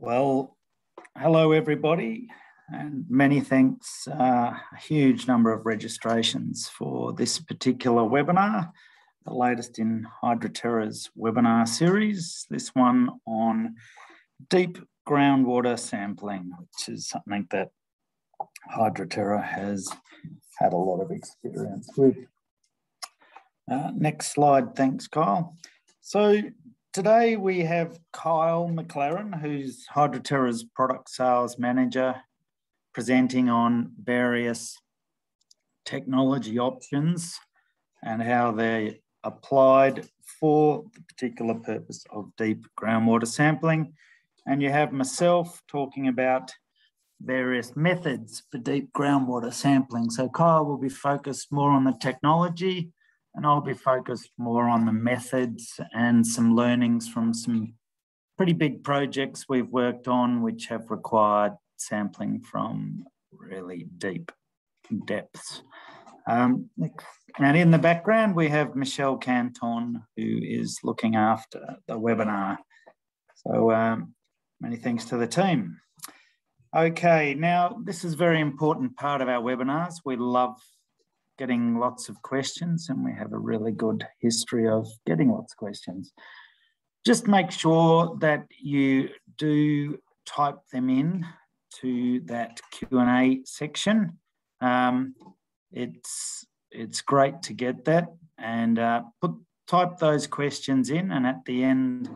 Well, hello everybody, and many thanks. Uh, a huge number of registrations for this particular webinar, the latest in Hydroterra's webinar series. This one on deep groundwater sampling, which is something that Hydroterra has had a lot of experience with. Uh, next slide, thanks Kyle. So Today we have Kyle McLaren, who's Hydroterra's product sales manager, presenting on various technology options and how they're applied for the particular purpose of deep groundwater sampling. And you have myself talking about various methods for deep groundwater sampling. So Kyle will be focused more on the technology and I'll be focused more on the methods and some learnings from some pretty big projects we've worked on, which have required sampling from really deep depths. Um, and in the background, we have Michelle Canton, who is looking after the webinar. So um, many thanks to the team. Okay, now this is a very important part of our webinars. We love getting lots of questions and we have a really good history of getting lots of questions. Just make sure that you do type them in to that Q&A section. Um, it's, it's great to get that and uh, put, type those questions in and at the end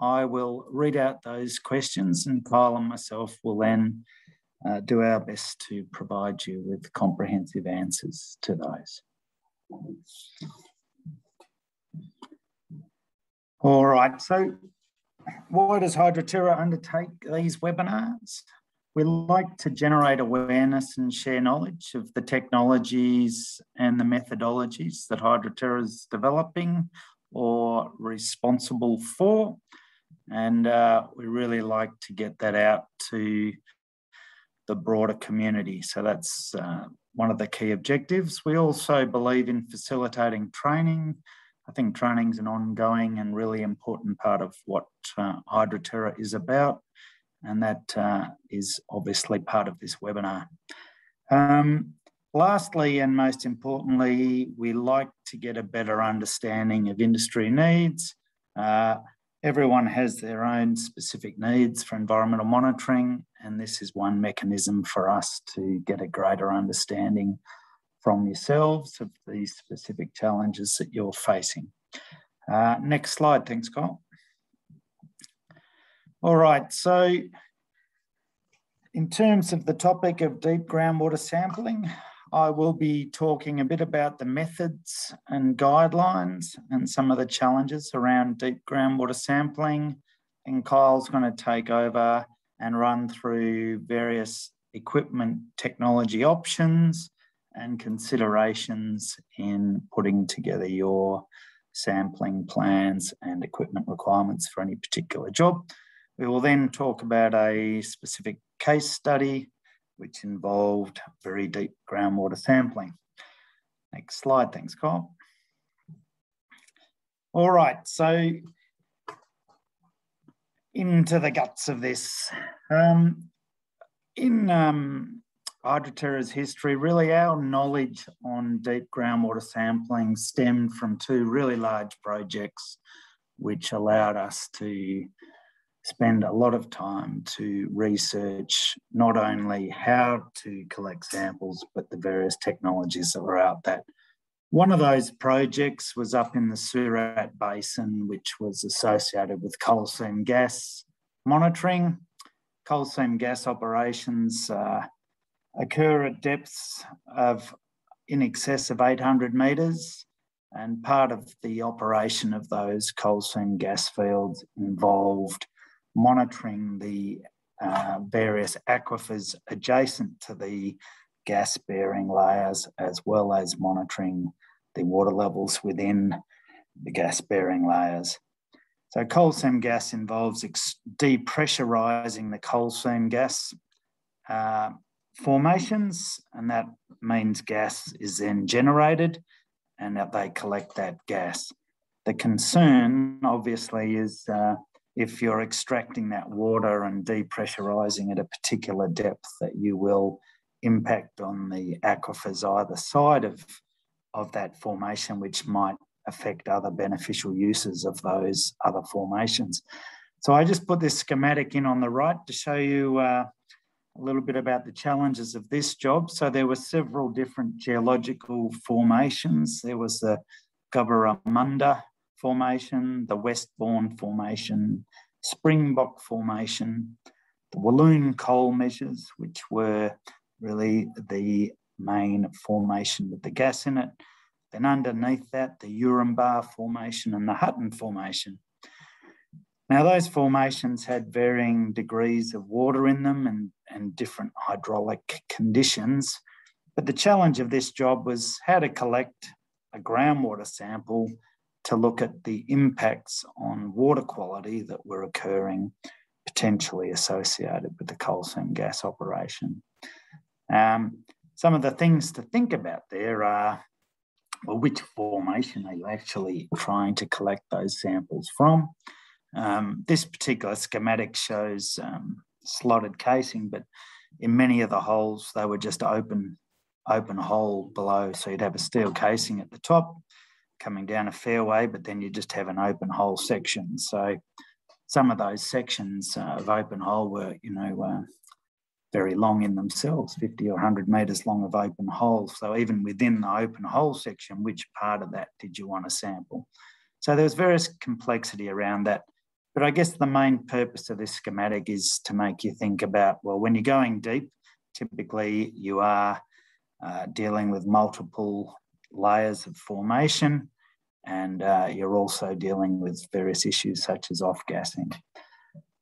I will read out those questions and Kyle and myself will then uh, do our best to provide you with comprehensive answers to those. All right, so why does Hydroterra undertake these webinars? We like to generate awareness and share knowledge of the technologies and the methodologies that Hydroterra is developing or responsible for. And uh, we really like to get that out to the broader community. So that's uh, one of the key objectives. We also believe in facilitating training. I think training is an ongoing and really important part of what uh, Hydroterra is about, and that uh, is obviously part of this webinar. Um, lastly, and most importantly, we like to get a better understanding of industry needs. Uh, Everyone has their own specific needs for environmental monitoring, and this is one mechanism for us to get a greater understanding from yourselves of the specific challenges that you're facing. Uh, next slide, thanks, Kyle. All right, so in terms of the topic of deep groundwater sampling, I will be talking a bit about the methods and guidelines and some of the challenges around deep groundwater sampling. And Kyle's going to take over and run through various equipment technology options and considerations in putting together your sampling plans and equipment requirements for any particular job. We will then talk about a specific case study which involved very deep groundwater sampling. Next slide, thanks, Kyle. All right, so into the guts of this. Um, in um, Hydroterra's history, really our knowledge on deep groundwater sampling stemmed from two really large projects which allowed us to spend a lot of time to research not only how to collect samples, but the various technologies that were out there. One of those projects was up in the Surat Basin, which was associated with coal seam gas monitoring. Coal seam gas operations uh, occur at depths of in excess of 800 metres. And part of the operation of those coal seam gas fields involved monitoring the uh, various aquifers adjacent to the gas bearing layers, as well as monitoring the water levels within the gas bearing layers. So coal seam gas involves depressurizing the coal seam gas uh, formations, and that means gas is then generated and that they collect that gas. The concern, obviously, is uh, if you're extracting that water and depressurizing at a particular depth that you will impact on the aquifers either side of, of that formation, which might affect other beneficial uses of those other formations. So I just put this schematic in on the right to show you uh, a little bit about the challenges of this job. So there were several different geological formations. There was the Gubberamunda Formation, the Westbourne Formation, Springbok Formation, the Walloon coal measures, which were really the main formation with the gas in it. Then underneath that, the Eurombah Formation and the Hutton Formation. Now, those formations had varying degrees of water in them and, and different hydraulic conditions. But the challenge of this job was how to collect a groundwater sample to look at the impacts on water quality that were occurring potentially associated with the coal seam gas operation. Um, some of the things to think about there are well, which formation are you actually trying to collect those samples from? Um, this particular schematic shows um, slotted casing, but in many of the holes, they were just open, open hole below. So you'd have a steel casing at the top coming down a fairway, but then you just have an open hole section. So some of those sections uh, of open hole were, you know, uh, very long in themselves, 50 or 100 metres long of open hole. So even within the open hole section, which part of that did you want to sample? So there was various complexity around that. But I guess the main purpose of this schematic is to make you think about, well, when you're going deep, typically you are uh, dealing with multiple layers of formation, and uh, you're also dealing with various issues such as off-gassing.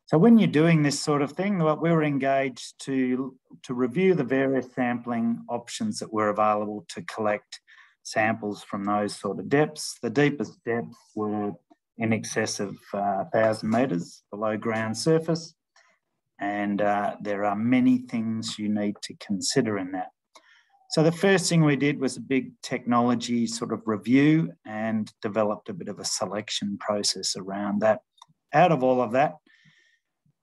So when you're doing this sort of thing, we were engaged to, to review the various sampling options that were available to collect samples from those sort of depths. The deepest depths were in excess of uh, 1,000 metres below ground surface. And uh, there are many things you need to consider in that. So the first thing we did was a big technology sort of review and developed a bit of a selection process around that. Out of all of that,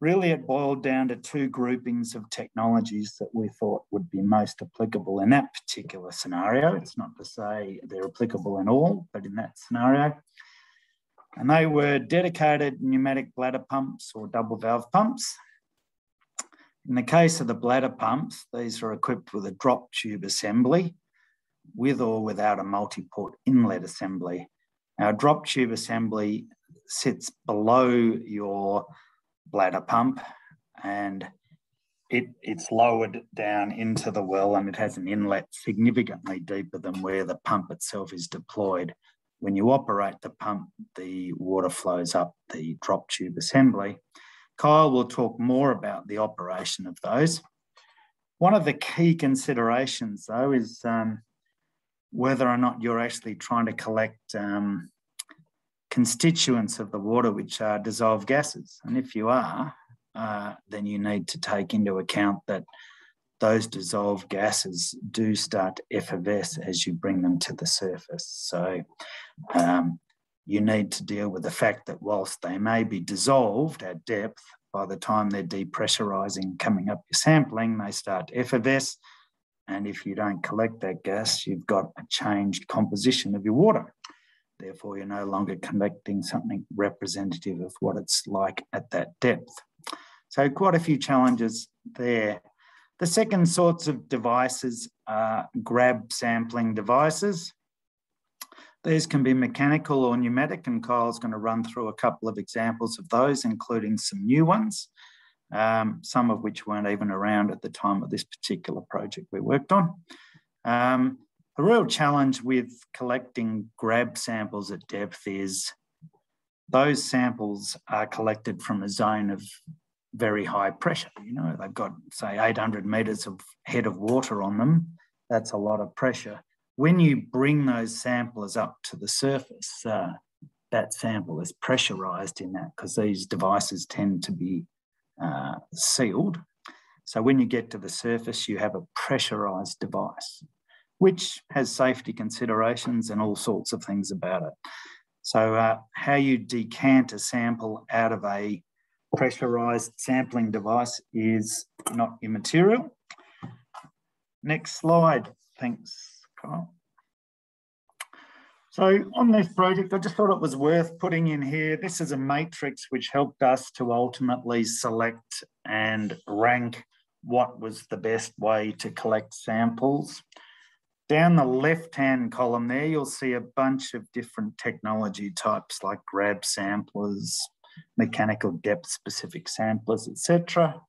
really it boiled down to two groupings of technologies that we thought would be most applicable in that particular scenario. It's not to say they're applicable in all, but in that scenario. And they were dedicated pneumatic bladder pumps or double valve pumps in the case of the bladder pumps, these are equipped with a drop tube assembly with or without a multi-port inlet assembly. Now, a drop tube assembly sits below your bladder pump and it, it's lowered down into the well and it has an inlet significantly deeper than where the pump itself is deployed. When you operate the pump, the water flows up the drop tube assembly. Kyle will talk more about the operation of those. One of the key considerations, though, is um, whether or not you're actually trying to collect um, constituents of the water, which are dissolved gases. And if you are, uh, then you need to take into account that those dissolved gases do start to effervesce as you bring them to the surface. So um, you need to deal with the fact that whilst they may be dissolved at depth, by the time they're depressurizing, coming up your sampling, they start to effervesce. And if you don't collect that gas, you've got a changed composition of your water. Therefore, you're no longer collecting something representative of what it's like at that depth. So quite a few challenges there. The second sorts of devices are grab sampling devices. These can be mechanical or pneumatic, and Kyle's going to run through a couple of examples of those, including some new ones, um, some of which weren't even around at the time of this particular project we worked on. Um, the real challenge with collecting grab samples at depth is those samples are collected from a zone of very high pressure. You know, they've got, say, 800 metres of head of water on them. That's a lot of pressure when you bring those samplers up to the surface, uh, that sample is pressurized in that because these devices tend to be uh, sealed. So when you get to the surface, you have a pressurized device, which has safety considerations and all sorts of things about it. So uh, how you decant a sample out of a pressurized sampling device is not immaterial. Next slide. Thanks, So on this project, I just thought it was worth putting in here. This is a matrix which helped us to ultimately select and rank what was the best way to collect samples. Down the left-hand column there, you'll see a bunch of different technology types like grab samplers, mechanical depth specific samplers, etc.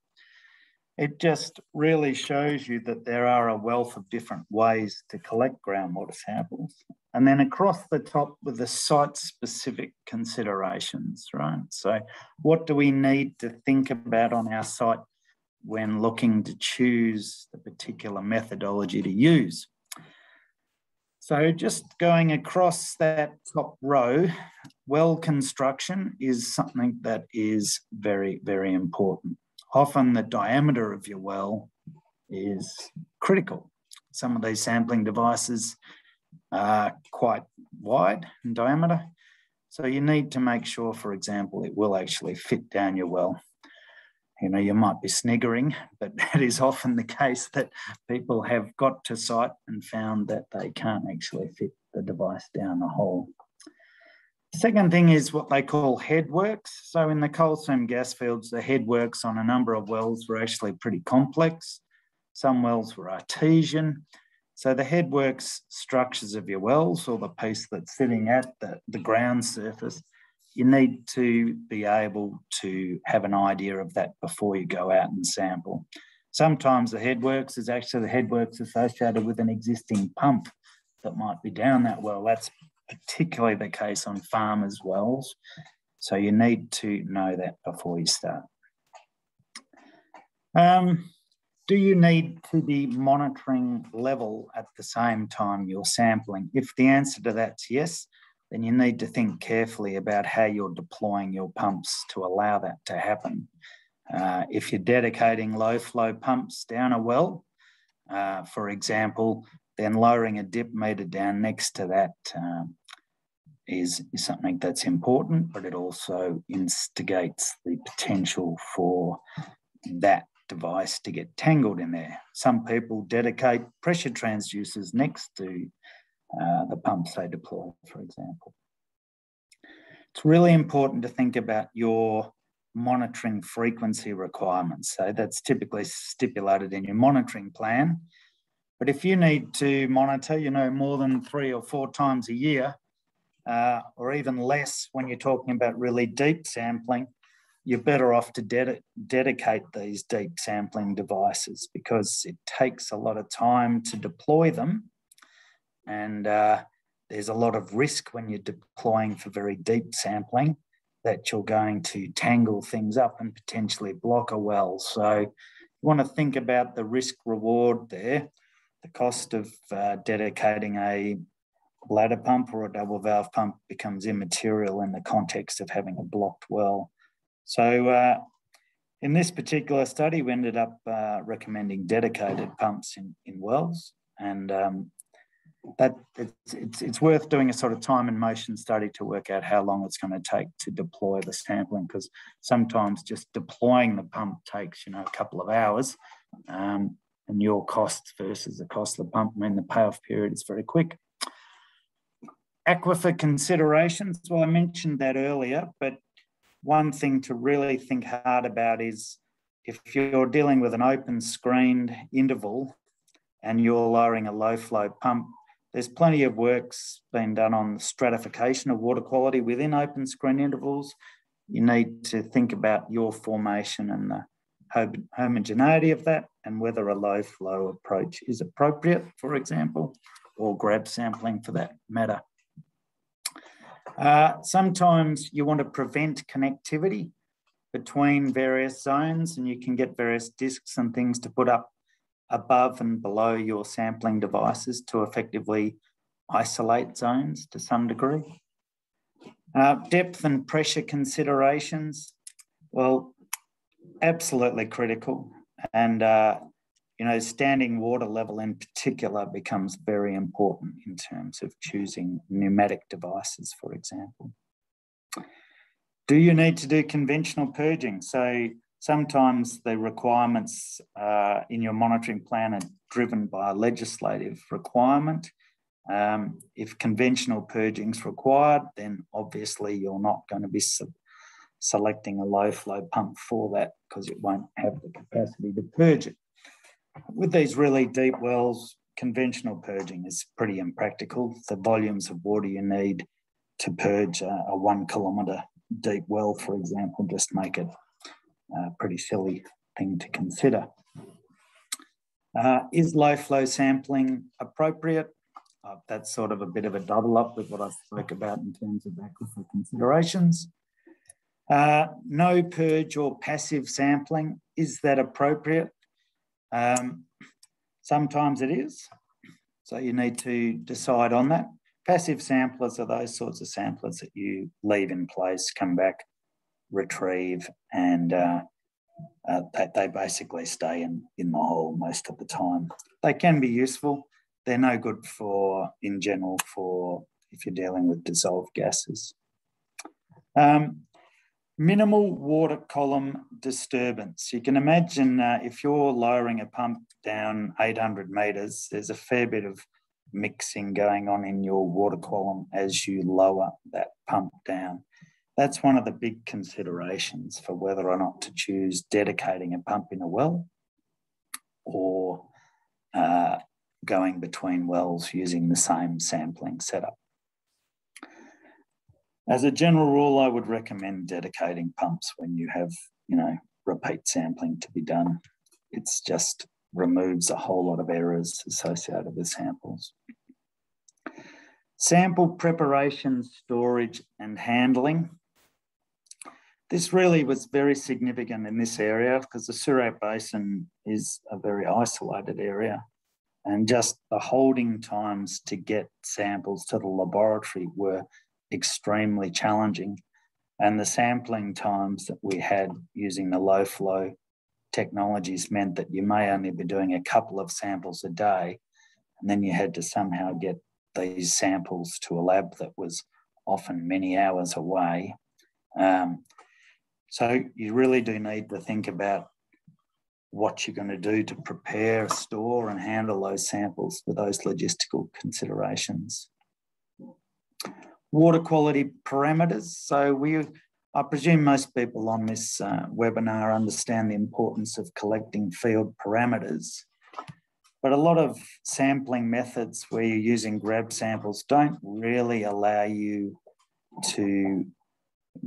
It just really shows you that there are a wealth of different ways to collect groundwater samples. And then across the top with the site specific considerations, right? So what do we need to think about on our site when looking to choose the particular methodology to use? So just going across that top row, well construction is something that is very, very important. Often the diameter of your well is critical. Some of these sampling devices are quite wide in diameter. So you need to make sure, for example, it will actually fit down your well you know, you might be sniggering, but that is often the case that people have got to site and found that they can't actually fit the device down the hole. Second thing is what they call headworks. So in the coal seam gas fields, the headworks on a number of wells were actually pretty complex. Some wells were artesian. So the headworks structures of your wells or the piece that's sitting at the, the ground surface you need to be able to have an idea of that before you go out and sample. Sometimes the headworks is actually the headworks associated with an existing pump that might be down that well. That's particularly the case on farmers' wells. So you need to know that before you start. Um, do you need to be monitoring level at the same time you're sampling? If the answer to that's yes, then you need to think carefully about how you're deploying your pumps to allow that to happen. Uh, if you're dedicating low flow pumps down a well, uh, for example, then lowering a dip meter down next to that um, is is, something that's important, but it also instigates the potential for that device to get tangled in there. Some people dedicate pressure transducers next to uh, the pumps they deploy, for example. It's really important to think about your monitoring frequency requirements. So that's typically stipulated in your monitoring plan. But if you need to monitor, you know, more than three or four times a year, uh, or even less when you're talking about really deep sampling, you're better off to ded dedicate these deep sampling devices because it takes a lot of time to deploy them and uh, there's a lot of risk when you're deploying for very deep sampling that you're going to tangle things up and potentially block a well. So you want to think about the risk reward there. The cost of uh, dedicating a bladder pump or a double valve pump becomes immaterial in the context of having a blocked well. So uh, in this particular study, we ended up uh, recommending dedicated pumps in, in wells. And um, that it's, it's, it's worth doing a sort of time and motion study to work out how long it's going to take to deploy the sampling because sometimes just deploying the pump takes you know a couple of hours um, and your cost versus the cost of the pump mean the payoff period is very quick aquifer considerations well I mentioned that earlier but one thing to really think hard about is if you're dealing with an open screened interval and you're lowering a low flow pump there's plenty of works being done on the stratification of water quality within open screen intervals. You need to think about your formation and the homogeneity of that and whether a low flow approach is appropriate, for example, or grab sampling for that matter. Uh, sometimes you want to prevent connectivity between various zones and you can get various discs and things to put up above and below your sampling devices to effectively isolate zones to some degree. Uh, depth and pressure considerations, well, absolutely critical. And, uh, you know, standing water level in particular becomes very important in terms of choosing pneumatic devices, for example. Do you need to do conventional purging? So sometimes the requirements uh, in your monitoring plan are driven by a legislative requirement. Um, if conventional purging is required, then obviously you're not going to be selecting a low flow pump for that because it won't have the capacity to purge it. With these really deep wells, conventional purging is pretty impractical. The volumes of water you need to purge a, a one kilometre deep well, for example, just make it a pretty silly thing to consider. Uh, is low flow sampling appropriate? Uh, that's sort of a bit of a double up with what I spoke about in terms of aquifer considerations. Uh, no purge or passive sampling, is that appropriate? Um, sometimes it is, so you need to decide on that. Passive samplers are those sorts of samplers that you leave in place, come back, retrieve, and uh, uh, they, they basically stay in, in the hole most of the time. They can be useful. They're no good for, in general, for if you're dealing with dissolved gases. Um, minimal water column disturbance. You can imagine uh, if you're lowering a pump down 800 metres, there's a fair bit of mixing going on in your water column as you lower that pump down. That's one of the big considerations for whether or not to choose dedicating a pump in a well or uh, going between wells using the same sampling setup. As a general rule, I would recommend dedicating pumps when you have, you know, repeat sampling to be done. It's just removes a whole lot of errors associated with samples. Sample preparation, storage and handling. This really was very significant in this area because the Surat Basin is a very isolated area and just the holding times to get samples to the laboratory were extremely challenging. And the sampling times that we had using the low flow technologies meant that you may only be doing a couple of samples a day. And then you had to somehow get these samples to a lab that was often many hours away. Um, so you really do need to think about what you're going to do to prepare, store, and handle those samples with those logistical considerations. Water quality parameters. So we I presume most people on this uh, webinar understand the importance of collecting field parameters, but a lot of sampling methods where you're using grab samples don't really allow you to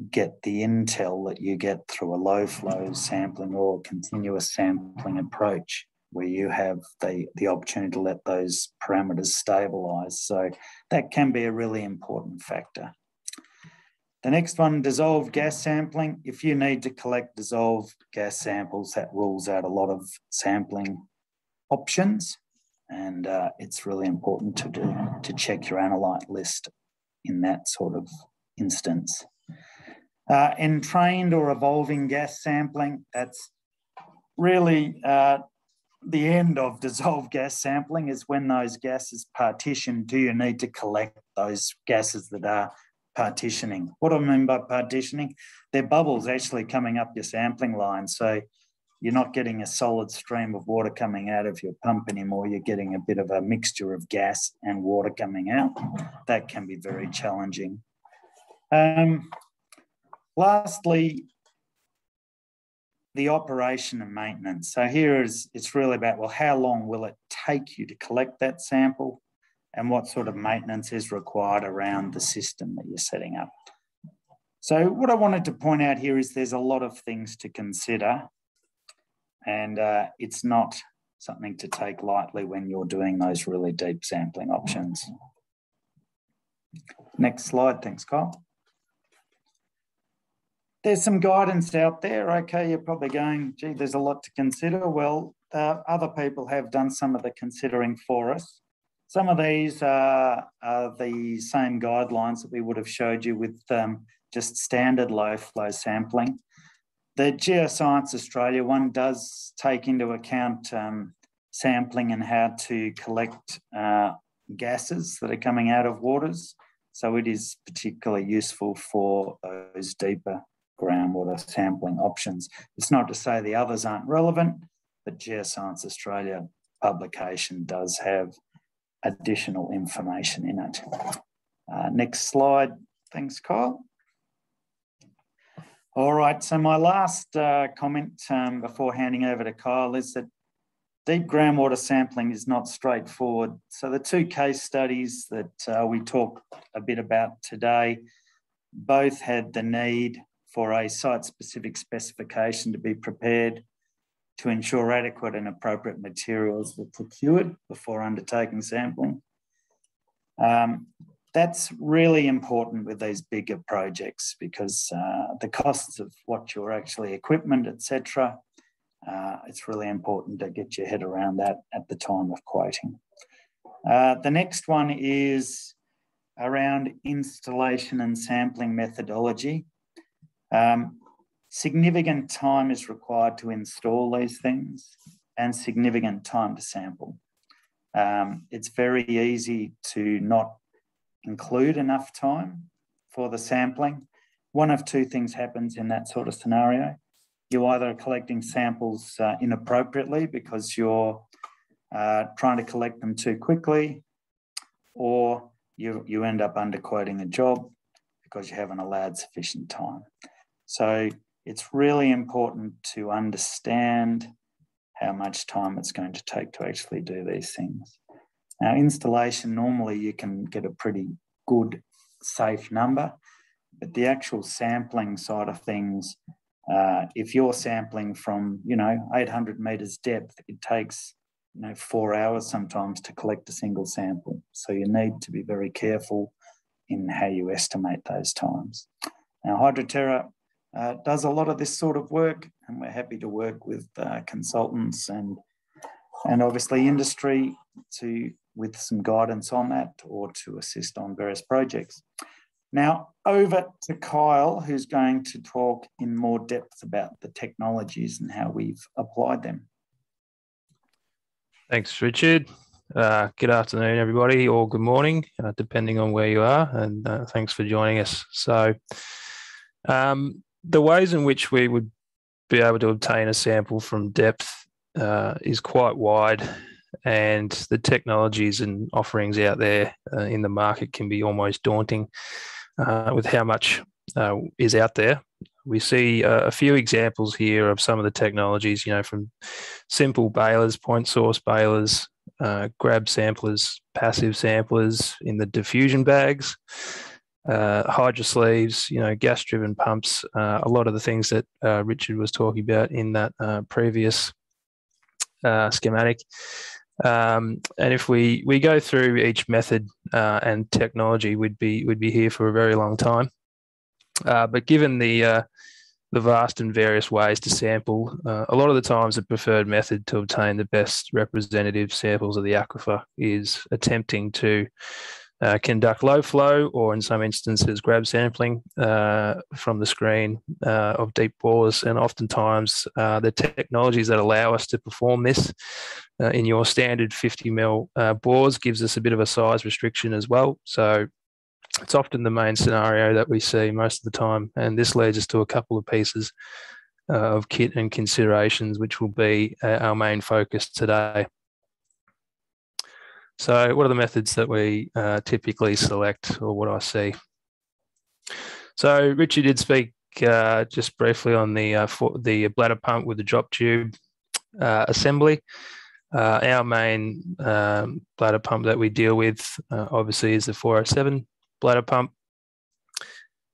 get the intel that you get through a low flow sampling or continuous sampling approach where you have the, the opportunity to let those parameters stabilize. So that can be a really important factor. The next one, dissolved gas sampling. If you need to collect dissolved gas samples, that rules out a lot of sampling options. And uh, it's really important to do to check your analyte list in that sort of instance. Uh, entrained or evolving gas sampling, that's really uh, the end of dissolved gas sampling is when those gases partition. Do you need to collect those gases that are partitioning. What do I mean by partitioning? They're bubbles actually coming up your sampling line. So you're not getting a solid stream of water coming out of your pump anymore. You're getting a bit of a mixture of gas and water coming out. That can be very challenging. Um, lastly, the operation and maintenance. So here is it's really about well, how long will it take you to collect that sample? and what sort of maintenance is required around the system that you're setting up. So what I wanted to point out here is there's a lot of things to consider and uh, it's not something to take lightly when you're doing those really deep sampling options. Next slide, thanks Kyle. There's some guidance out there. Okay, you're probably going, gee, there's a lot to consider. Well, uh, other people have done some of the considering for us. Some of these are, are, the same guidelines that we would have showed you with um, just standard low flow sampling. The Geoscience Australia one does take into account um, sampling and how to collect uh, gases that are coming out of waters. So it is particularly useful for those deeper groundwater sampling options. It's not to say the others aren't relevant, but Geoscience Australia publication does have additional information in it. Uh, next slide. Thanks, Kyle. All right, so my last uh, comment um, before handing over to Kyle is that deep groundwater sampling is not straightforward. So the two case studies that uh, we talked a bit about today both had the need for a site-specific specification to be prepared to ensure adequate and appropriate materials were procured before undertaking sampling. Um, that's really important with these bigger projects because uh, the costs of what your actually equipment, etc. Uh, it's really important to get your head around that at the time of quoting. Uh, the next one is around installation and sampling methodology. Um, significant time is required to install these things and significant time to sample. Um, it's very easy to not include enough time for the sampling. One of two things happens in that sort of scenario. You either are collecting samples uh, inappropriately because you're uh, trying to collect them too quickly, or you, you end up underquoting a job because you haven't allowed sufficient time. So it's really important to understand how much time it's going to take to actually do these things. Now, installation, normally you can get a pretty good, safe number, but the actual sampling side of things, uh, if you're sampling from, you know, 800 meters depth, it takes, you know, four hours sometimes to collect a single sample. So you need to be very careful in how you estimate those times. Now, Hydroterra uh, does a lot of this sort of work, and we're happy to work with uh, consultants and and obviously industry to with some guidance on that or to assist on various projects. Now, over to Kyle, who's going to talk in more depth about the technologies and how we've applied them. Thanks, Richard. Uh, good afternoon, everybody, or good morning, uh, depending on where you are. And uh, thanks for joining us. So, um, the ways in which we would be able to obtain a sample from depth uh, is quite wide and the technologies and offerings out there uh, in the market can be almost daunting uh, with how much uh, is out there. We see uh, a few examples here of some of the technologies, you know, from simple bailers, point source bailers, uh, grab samplers, passive samplers in the diffusion bags, uh, HydraSleeves, you know, gas driven pumps, uh, a lot of the things that uh, Richard was talking about in that uh, previous uh, schematic. Um, and if we we go through each method uh, and technology, we'd be we'd be here for a very long time. But given the the vast and various ways to sample, a lot of the times the preferred method to obtain the best representative samples of the aquifer is attempting to uh, conduct low flow or in some instances grab sampling uh, from the screen uh, of deep bores and oftentimes uh, the technologies that allow us to perform this uh, in your standard 50 mil uh, bores gives us a bit of a size restriction as well. So it's often the main scenario that we see most of the time. And this leads us to a couple of pieces of kit and considerations which will be our main focus today so, what are the methods that we uh, typically select, or what I see? So, Richard did speak uh, just briefly on the uh, the bladder pump with the drop tube uh, assembly. Uh, our main um, bladder pump that we deal with, uh, obviously, is the 407 bladder pump.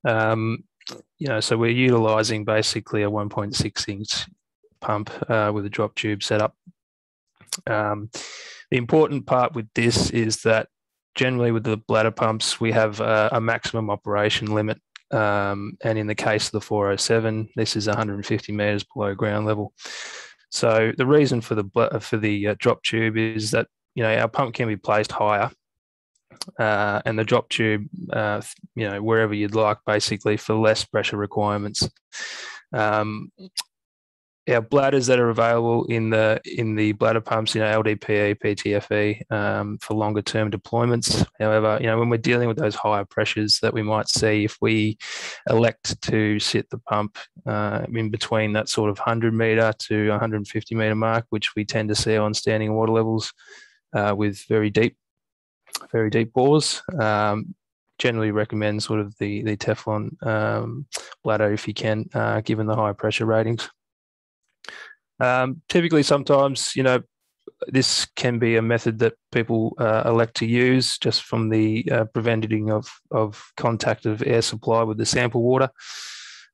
Um, you know, so we're utilising basically a 1.6 inch pump with a drop tube setup. Um, the important part with this is that generally with the bladder pumps, we have a, a maximum operation limit. Um, and in the case of the 407, this is 150 meters below ground level. So the reason for the for the uh, drop tube is that you know our pump can be placed higher, uh, and the drop tube, uh, you know, wherever you'd like, basically for less pressure requirements. Um, our bladders that are available in the in the bladder pumps, you know, LDPE, PTFE, um, for longer term deployments. However, you know, when we're dealing with those higher pressures that we might see if we elect to sit the pump uh, in between that sort of 100 meter to 150 meter mark, which we tend to see on standing water levels uh, with very deep, very deep bores. Um, generally recommend sort of the the Teflon um, bladder if you can, uh, given the high pressure ratings. Um, typically, sometimes you know this can be a method that people uh, elect to use just from the uh, preventing of of contact of air supply with the sample water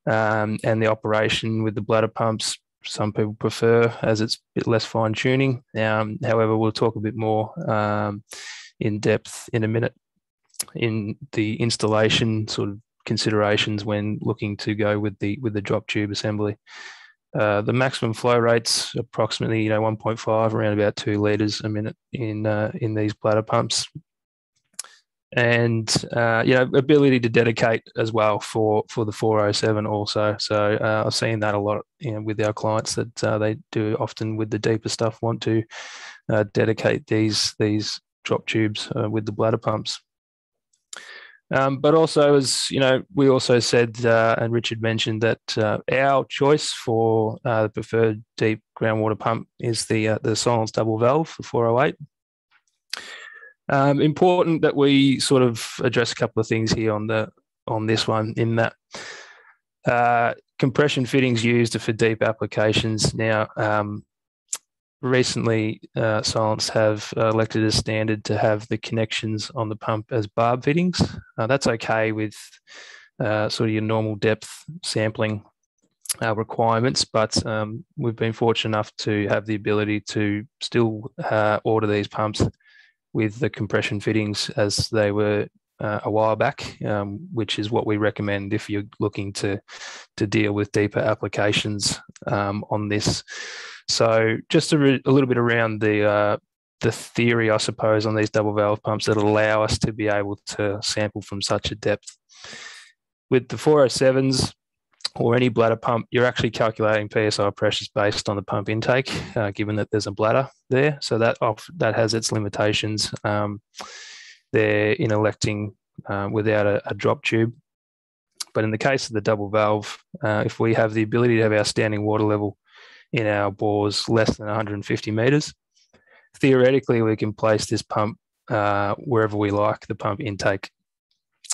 um, and the operation with the bladder pumps. Some people prefer as it's a bit less fine tuning. Um, however, we'll talk a bit more um, in depth in a minute in the installation sort of considerations when looking to go with the with the drop tube assembly. Uh, the maximum flow rates approximately you know 1.5 around about two liters a minute in uh, in these bladder pumps. And uh, you know ability to dedicate as well for for the 407 also. So uh, i've seen that a lot you know, with our clients that uh, they do often with the deeper stuff want to dedicate these these drop tubes with the bladder pumps um, but also, as you know, we also said, uh, and Richard mentioned that uh, our choice for uh, the preferred deep groundwater pump is the uh, the Solinst double valve for 408. Um, important that we sort of address a couple of things here on the on this one. In that, uh, compression fittings used for deep applications now. Um, recently uh, Solinst have uh, elected a standard to have the connections on the pump as barb fittings. Uh, that's okay with uh, sort of your normal depth sampling uh, requirements, but um, we've been fortunate enough to have the ability to still uh, order these pumps with the compression fittings as they were a while back, um, which is what we recommend if you're looking to to deal with deeper applications um, on this. So just a, re- a little bit around the uh, the theory, I suppose, on these double valve pumps that allow us to be able to sample from such a depth. With the 407s or any bladder pump, you're actually calculating PSI pressures based on the pump intake, uh, given that there's a bladder there. So that off, that has its limitations um, there in electing uh, without a, a, drop tube. But in the case of the double valve, uh, if we have the ability to have our standing water level in our bores less than 150 meters. Theoretically, we can place this pump uh, wherever we like the pump intake.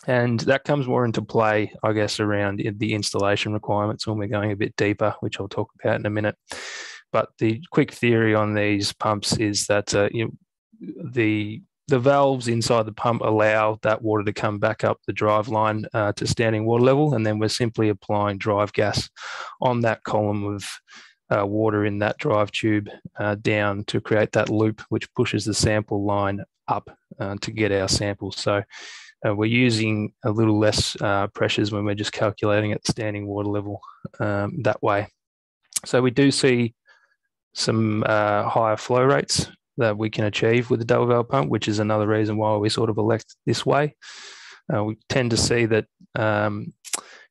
And that comes more into play, I guess, around the installation requirements when we're going a bit deeper, which I'll talk about in a minute. But the quick theory on these pumps is that uh, you know, the the valves inside the pump allow that water to come back up the drive line uh, to standing water level, and then we're simply applying drive gas on that column of uh, water in that drive tube uh, down to create that loop, which pushes the sample line up uh, to get our samples. So uh, we're using a little less uh, pressures when we're just calculating at standing water level um, that way. So we do see some uh, higher flow rates that we can achieve with the double valve pump, which is another reason why we sort of elect this way. we tend to see that um,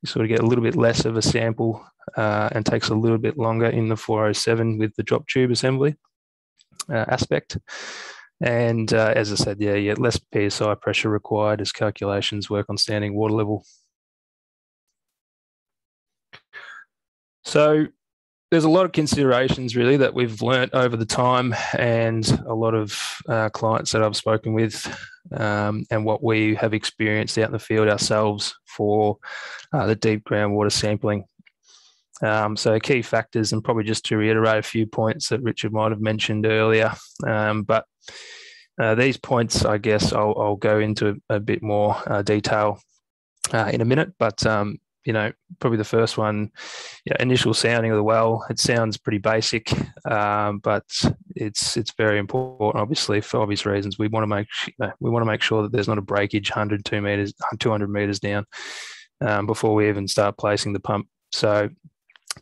you sort of get a little bit less of a sample uh, and takes a little bit longer in the 407 with the drop tube assembly uh, aspect. And uh, as I said, yeah, yeah, less PSI pressure required as calculations work on standing water level. So there's a lot of considerations really that we've learnt over the time and a lot of uh, clients that I've spoken with um, and what we have experienced out in the field ourselves for uh, the deep groundwater sampling. Um, so key factors, and probably just to reiterate a few points that Richard might have mentioned earlier, um, but uh, these points, I guess, I'll, I'll go into a, bit more uh, detail uh, in a minute. But um, you know, probably the first one, yeah, initial sounding of the well. It sounds pretty basic, um, but it's it's very important. Obviously, for obvious reasons, we want to make you know, we want to make sure that there's not a breakage 102 meters, 200 meters down um, before we even start placing the pump. So,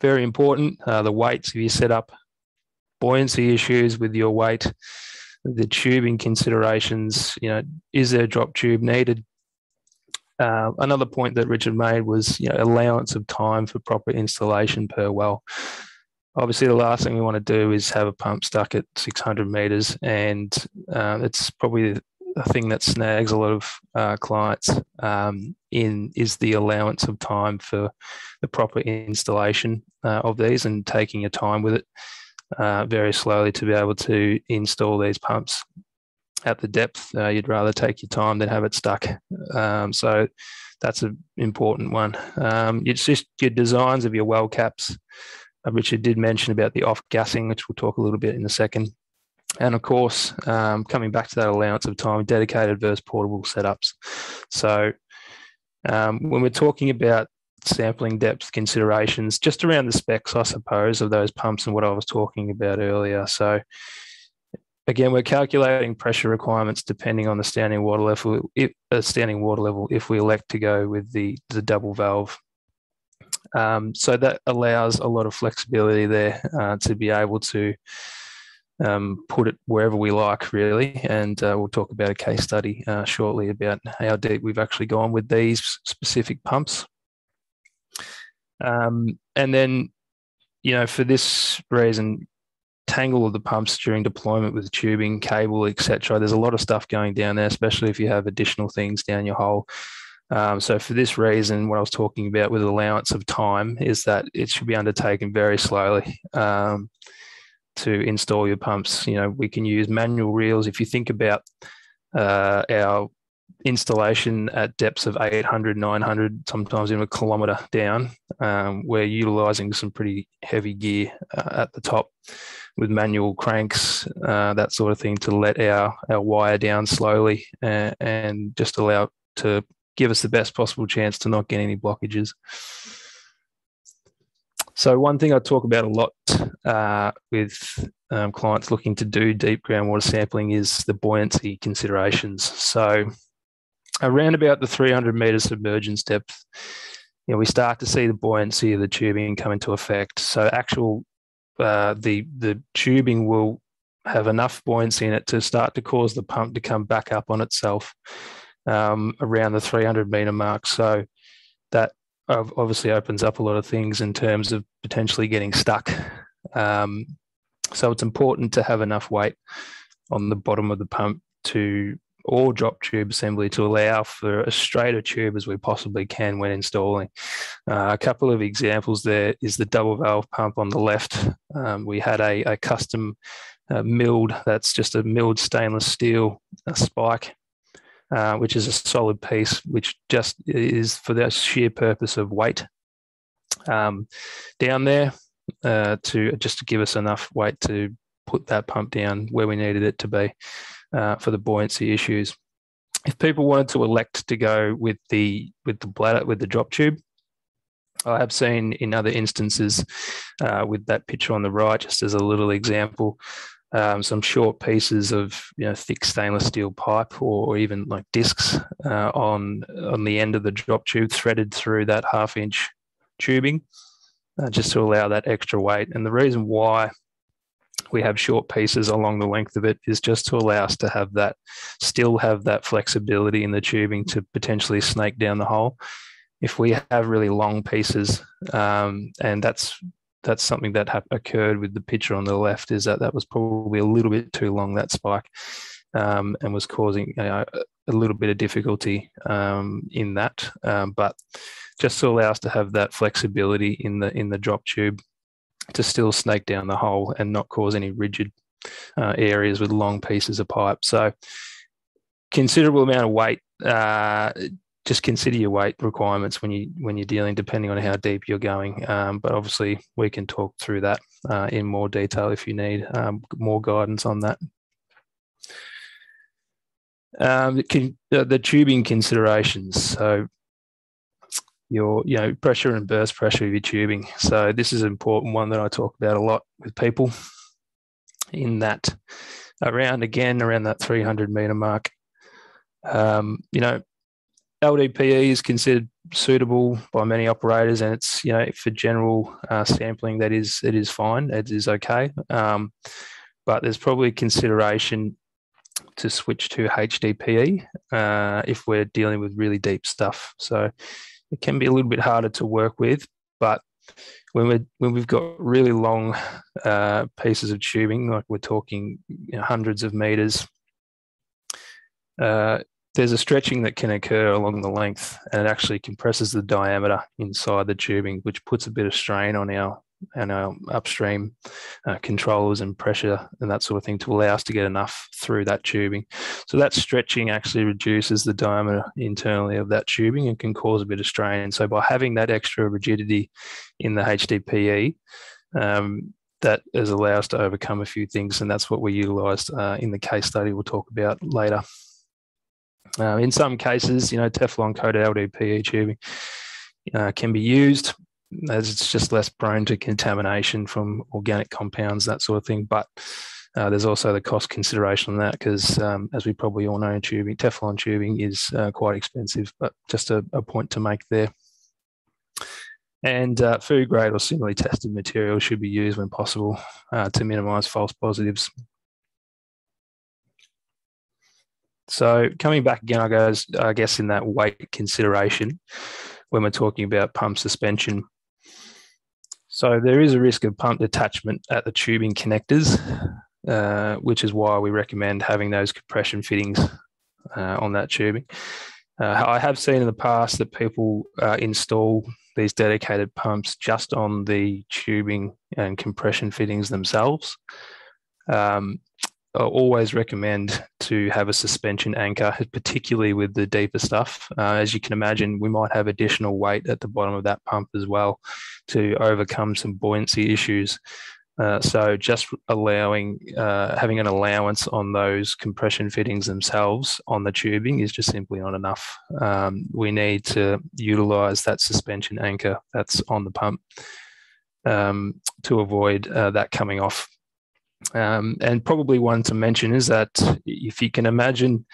very important. Uh, the weights, if you set up buoyancy issues with your weight, the tubing considerations. You know, is there a drop tube needed? Uh, another point that Richard made was you know, allowance of time for proper installation per well. obviously the last thing we want to do is have a pump stuck at 600 meters and uh, it's probably a thing that snags a lot of uh, clients um, in is the allowance of time for the proper installation uh, of these and taking your time with it uh, very slowly to be able to install these pumps at the depth. Uh, you'd rather take your time than have it stuck. Um, so that's an important one. Um, it's just your designs of your well caps. Uh, Richard did mention about the off gassing, which we'll talk a little bit in a second. And of course, um, coming back to that allowance of time, dedicated versus portable setups. So um, when we're talking about sampling depth considerations, just around the specs, I suppose, of those pumps and what I was talking about earlier. So again, we're calculating pressure requirements depending on the standing water level. If a standing water level, if we elect to go with the the double valve. Um, so that allows a lot of flexibility there uh, to be able to um, put it wherever we like, really. And uh, we'll talk about a case study uh, shortly about how deep we've actually gone with these specific pumps. Um, and then, you know, for this reason, tangle of the pumps during deployment with tubing, cable, etc. There's a lot of stuff going down there, especially if you have additional things down your hole. Um, so for this reason, what I was talking about with allowance of time is that it should be undertaken very slowly. Um, to install your pumps. You know, we can use manual reels. If you think about uh, our installation at depths of 800, 900, sometimes even a kilometre down, um, we're utilising some pretty heavy gear uh, at the top with manual cranks, uh, that sort of thing, to let our, our wire down slowly and, and just allow to give us the best possible chance to not get any blockages. So one thing I talk about a lot uh, with um, clients looking to do deep groundwater sampling is the buoyancy considerations. So around about the 300 meter submergence depth, you know, we start to see the buoyancy of the tubing come into effect. So actual uh, the the tubing will have enough buoyancy in it to start to cause the pump to come back up on itself um, around the 300 meter mark. So that obviously opens up a lot of things in terms of potentially getting stuck. Um, so it's important to have enough weight on the bottom of the pump to or drop tube assembly to allow for as straight a tube as we possibly can when installing. Uh, a couple of examples there is the double valve pump on the left. Um, we had a, a custom uh, milled, that's just a milled stainless steel uh, spike uh, which is a solid piece, which just is for the sheer purpose of weight um, down there uh, to just to give us enough weight to put that pump down where we needed it to be uh, for the buoyancy issues. If people wanted to elect to go with the with the bladder with the drop tube, I have seen in other instances uh, with that picture on the right, just as a little example, um, some short pieces of you know, thick stainless steel pipe or, even like discs uh, on on the end of the drop tube threaded through that half inch tubing uh, just to allow that extra weight and the reason why we have short pieces along the length of it is just to allow us to have that still have that flexibility in the tubing to potentially snake down the hole. If we have really long pieces um, and that's that's something that ha- occurred with the picture on the left is that that was probably a little bit too long that spike um, and was causing you know, a little bit of difficulty um, in that um, but just to allow us to have that flexibility in the in the drop tube to still snake down the hole and not cause any rigid uh, areas with long pieces of pipe so considerable amount of weight uh, just consider your weight requirements when you when you're dealing, depending on how deep you're going. Um, but obviously, we can talk through that uh, in more detail if you need um, more guidance on that. Um, can, uh, the tubing considerations. So your you know pressure and burst pressure of your tubing. So this is an important one that I talk about a lot with people. In that, around again around that 300 meter mark. Um, you know, LDPE is considered suitable by many operators, and it's you know for general uh, sampling that is it is fine, it is okay. Um, but there's probably consideration to switch to HDPE uh, if we're dealing with really deep stuff. So it can be a little bit harder to work with, but when we when we've got really long uh, pieces of tubing, like we're talking you know, hundreds of meters, uh, there's a stretching that can occur along the length, and it actually compresses the diameter inside the tubing, which puts a bit of strain on our and our upstream uh, controllers and pressure and that sort of thing to allow us to get enough through that tubing. So that stretching actually reduces the diameter internally of that tubing and can cause a bit of strain. So by having that extra rigidity in the HDPE, um, that has allowed us to overcome a few things, and that's what we utilised uh, in the case study we'll talk about later. Uh, in some cases, you know, Teflon coated LDPE tubing uh, can be used as it's just less prone to contamination from organic compounds, that sort of thing. But uh, there's also the cost consideration on that because, um, as we probably all know, tubing, Teflon tubing is uh, quite expensive. But just a, a, point to make there. And uh, food grade or similarly tested material should be used when possible uh, to minimise false positives. So coming back again, I guess, I guess in that weight consideration, when we're talking about pump suspension, so there is a risk of pump detachment at the tubing connectors, uh, which is why we recommend having those compression fittings uh, on that tubing. Uh, I have seen in the past that people uh, install these dedicated pumps just on the tubing and compression fittings themselves. Um, I always recommend to have a suspension anchor, particularly with the deeper stuff. Uh, as you can imagine, we might have additional weight at the bottom of that pump as well to overcome some buoyancy issues. Uh, so just allowing, uh, having an allowance on those compression fittings themselves on the tubing is just simply not enough. Um, we need to utilize that suspension anchor that's on the pump um, to avoid uh, that coming off um, and probably one to mention is that if you can imagine,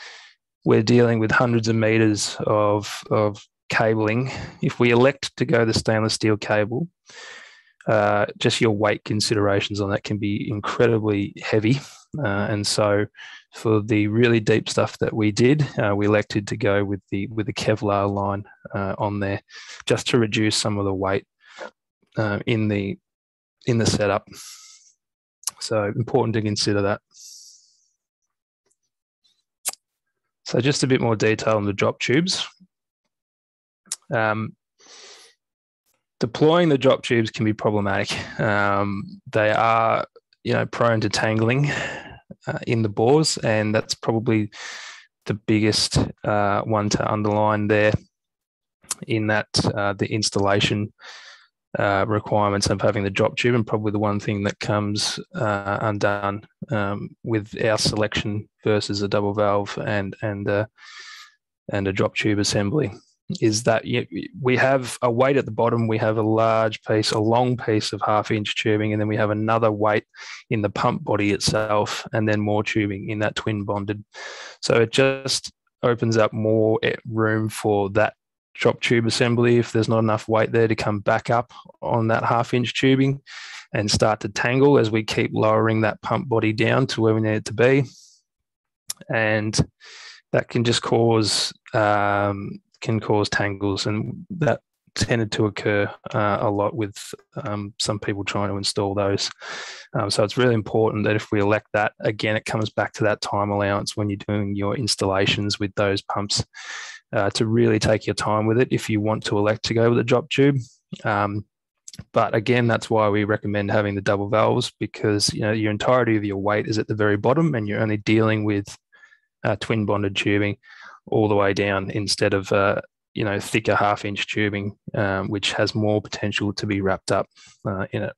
we're dealing with hundreds of meters of, of cabling. If we elect to go the stainless steel cable, uh, just your weight considerations on that can be incredibly heavy. Uh, and so, for the really deep stuff that we did, uh, we elected to go with the with the Kevlar line uh, on there, just to reduce some of the weight uh, in the in the setup. So important to consider that. So just a bit more detail on the drop tubes. Um, deploying the drop tubes can be problematic. Um, they are, you know, prone to tangling uh, in the bores, and that's probably the biggest uh, one to underline there. In that, uh, the installation uh, requirements of having the drop tube, and probably the one thing that comes uh, undone um, with our selection versus a double valve and and uh, and a drop tube assembly is that we have a weight at the bottom, we have a large piece, a long piece of half inch tubing, and then we have another weight in the pump body itself, and then more tubing in that twin bonded. So it just opens up more eh, room for that drop tube assembly if there's not enough weight there to come back up on that half inch tubing and start to tangle as we keep lowering that pump body down to where we need it to be. And that can just cause um, can cause tangles, and that tended to occur uh, a lot with um, some people trying to install those. Um, so it's really important that if we elect that, again, it comes back to that time allowance when you're doing your installations with those pumps uh, to really take your time with it if you want to elect to go with a drop tube. Um, but again, that's why we recommend having the double valves because you know your entirety of your weight is at the very bottom, and you're only dealing with uh, twin bonded tubing all the way down instead of uh, you know thicker half inch tubing, um, which has more potential to be wrapped up uh, in it.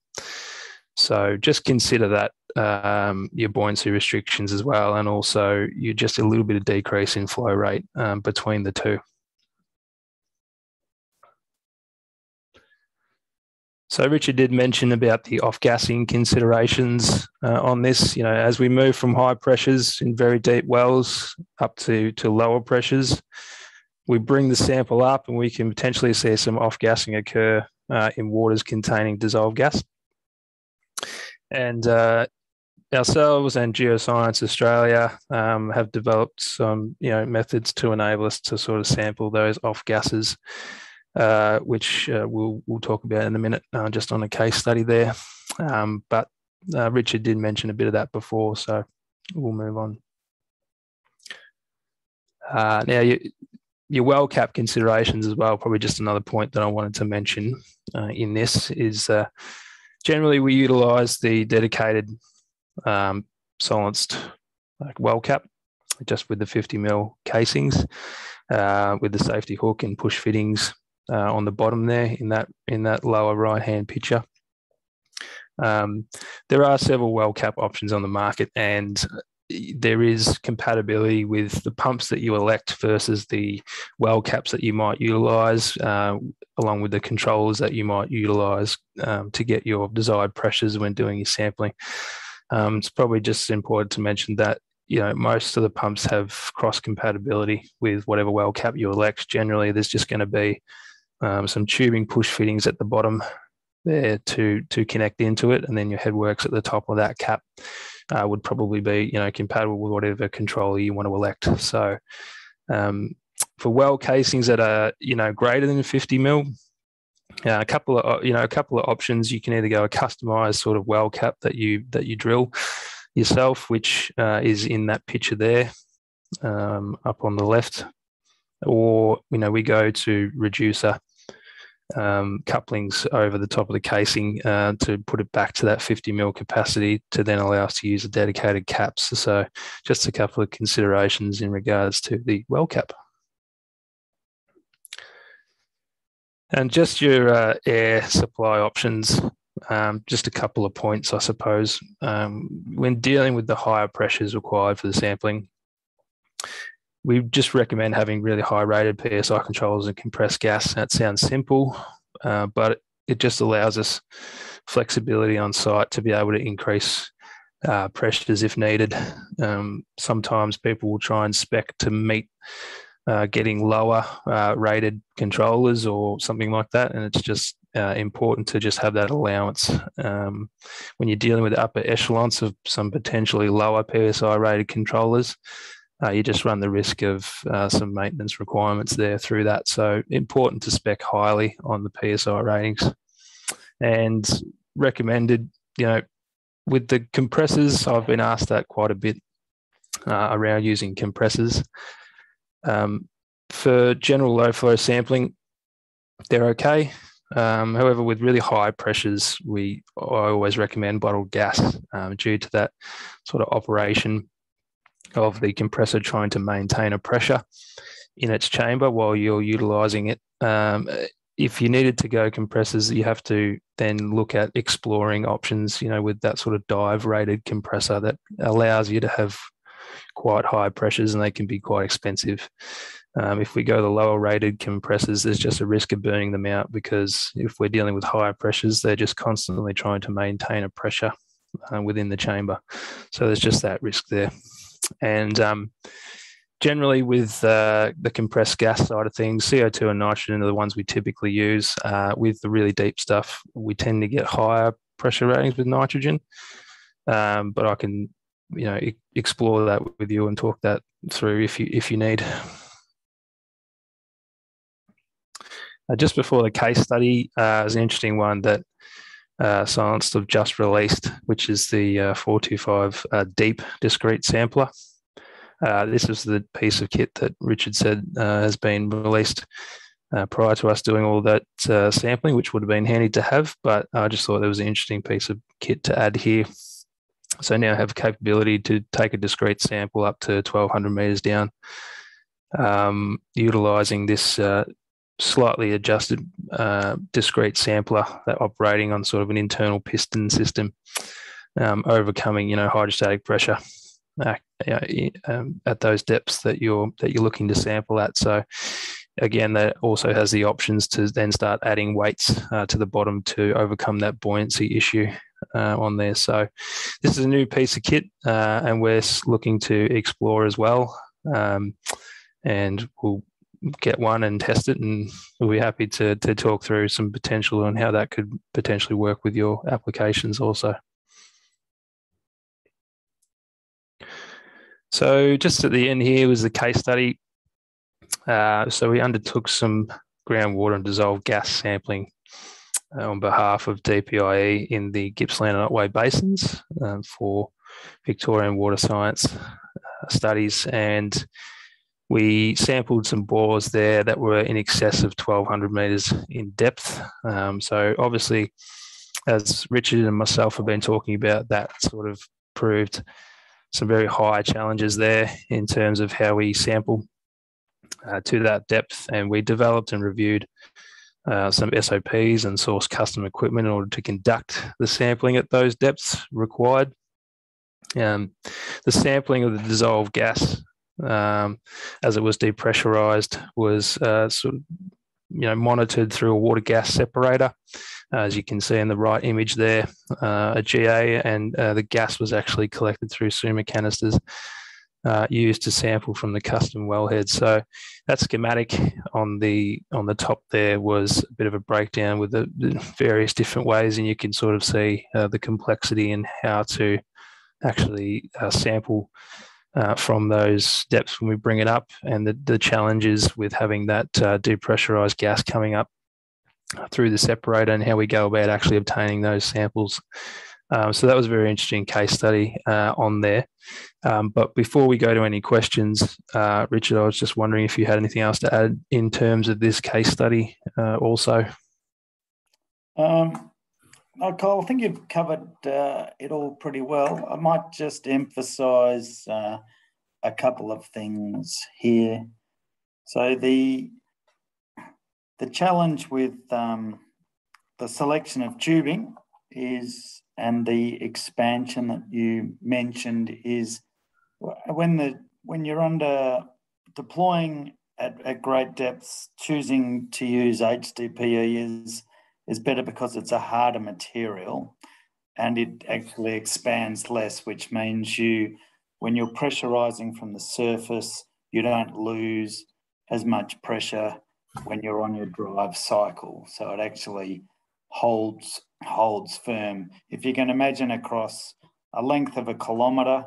So just consider that um, your buoyancy restrictions as well, and also you just a little bit of decrease in flow rate um, between the two. So Richard did mention about the off-gassing considerations uh, on this. You know, as we move from high pressures in very deep wells up to to lower pressures, we bring the sample up, and we can potentially see some off-gassing occur uh, in waters containing dissolved gas. And uh, ourselves and Geoscience Australia um, have developed some, you know, methods to enable us to sort of sample those off gases uh, which uh, we'll, we'll talk about in a minute, uh, just on a case study there. Um, but uh, Richard did mention a bit of that before, so we'll move on. Uh, now, you, your well cap considerations as well, probably just another point that I wanted to mention uh, in this is generally we utilize the dedicated um, Solinst like well cap just with the 50 mil casings uh, with the safety hook and push fittings uh, on the bottom there in that in that lower right hand picture. Um, there are several well cap options on the market and there is compatibility with the pumps that you elect versus the well caps that you might utilize, uh, along with the controls that you might utilize um, to get your desired pressures when doing your sampling. Um, it's probably just important to mention that you know most of the pumps have cross compatibility with whatever well cap you elect. Generally, there's just going to be um, some tubing push fittings at the bottom there to to connect into it, and then your head works at the top of that cap uh, would probably be you know compatible with whatever controller you want to elect. So um, for well casings that are you know greater than 50 mil, uh, a couple of you know a couple of options. You can either go a customized sort of well cap that you that you drill yourself, which uh, is in that picture there um, up on the left, or you know we go to reducer um, couplings over the top of the casing uh, to put it back to that 50 mil capacity to then allow us to use the dedicated caps. So just a couple of considerations in regards to the well cap. And just your uh, air supply options, um, just a couple of points, I suppose. Um, when dealing with the higher pressures required for the sampling, we just recommend having really high rated PSI controllers and compressed gas. That sounds simple, uh, but it just allows us flexibility on site to be able to increase uh, pressures if needed. Um, sometimes people will try and spec to meet uh, getting lower uh, rated controllers or something like that. And it's just uh, important to just have that allowance. Um, when you're dealing with upper echelons of some potentially lower PSI rated controllers, uh, you just run the risk of uh, some maintenance requirements there through that. So important to spec highly on the PSI ratings and recommended, you know, with the compressors, I've been asked that quite a bit uh, around using compressors. Um, for general low flow sampling, they're okay. Um, however, with really high pressures, we I always recommend bottled gas um, due to that sort of operation of the compressor trying to maintain a pressure in its chamber while you're utilizing it. Um, if you needed to go compressors, you have to then look at exploring options, you know, with that sort of dive rated compressor that allows you to have quite high pressures and they can be quite expensive. Um, if we go the lower rated compressors, there's just a risk of burning them out because if we're dealing with higher pressures, they're just constantly trying to maintain a pressure uh, within the chamber. So there's just that risk there. And um, generally, with uh, the compressed gas side of things, CO2 and nitrogen are the ones we typically use. Uh, with the really deep stuff, we tend to get higher pressure ratings with nitrogen. Um, but I can, you know, explore that with you and talk that through if you if you need. Uh, just before the case study, uh, is an interesting one that uh, Solinst have just released, which is the uh, 425 uh, Deep Discrete Sampler. Uh, this is the piece of kit that Richard said uh, has been released uh, prior to us doing all that sampling, which would have been handy to have, but I just thought there was an interesting piece of kit to add here. So now have capability to take a discrete sample up to 1200 meters down, um, utilizing this slightly adjusted uh, discrete sampler that operating on sort of an internal piston system, um, overcoming you know hydrostatic pressure uh, um, at those depths that you're that you're looking to sample at. So again, that also has the options to then start adding weights uh, to the bottom to overcome that buoyancy issue. Uh, on there. So, this is a new piece of kit, uh, and we're looking to explore as well. Um, and we'll get one and test it, and we'll be happy to to talk through some potential on how that could potentially work with your applications also. So just at the end here was the case study. Uh, so we undertook some groundwater and dissolved gas sampling uh, on behalf of DPIE in the Gippsland and Otway basins um, for Victorian Water Science uh, studies. And we sampled some bores there that were in excess of 1200 metres in depth. Um, so, obviously, as Richard and myself have been talking about, that sort of proved some very high challenges there in terms of how we sample uh, to that depth. And we developed and reviewed uh, some SOPs and source custom equipment in order to conduct the sampling at those depths required. Um, the sampling of the dissolved gas um, as it was depressurized was uh, sort of you know monitored through a water gas separator as you can see in the right image there uh, a GA and uh, the gas was actually collected through Summa canisters uh, used to sample from the custom wellhead. So that schematic on the on the top there was a bit of a breakdown with the, the various different ways, and you can sort of see uh, the complexity and how to actually uh, sample uh, from those depths when we bring it up, and the, the challenges with having that uh, depressurized gas coming up through the separator and how we go about actually obtaining those samples. Um, so that was a very interesting case study uh, on there. Um, but before we go to any questions, uh, Richard, I was just wondering if you had anything else to add in terms of this case study uh, also. Um, no, Kyle, I think you've covered uh, it all pretty well. I might just emphasise uh, a couple of things here. So the the challenge with um, the selection of tubing is and the expansion that you mentioned is when the when you're under deploying at, at great depths, choosing to use HDPE is is better because it's a harder material and it actually expands less, which means you when you're pressurizing from the surface, you don't lose as much pressure when you're on your drive cycle. So it actually holds holds firm. If you can imagine across a length of a kilometre,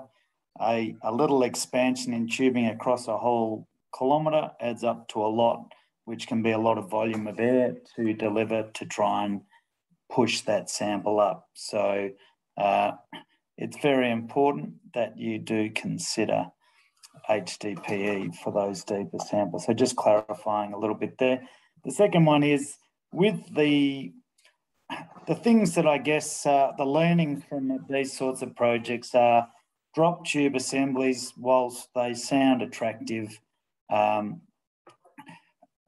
a, a little expansion in tubing across a whole kilometre adds up to a lot, which can be a lot of volume of air to deliver to try and push that sample up. So uh, it's very important that you do consider HDPE for those deeper samples. So just clarifying a little bit there. The second one is with the the things that I guess uh, the learning from these sorts of projects are drop tube assemblies, whilst they sound attractive, um,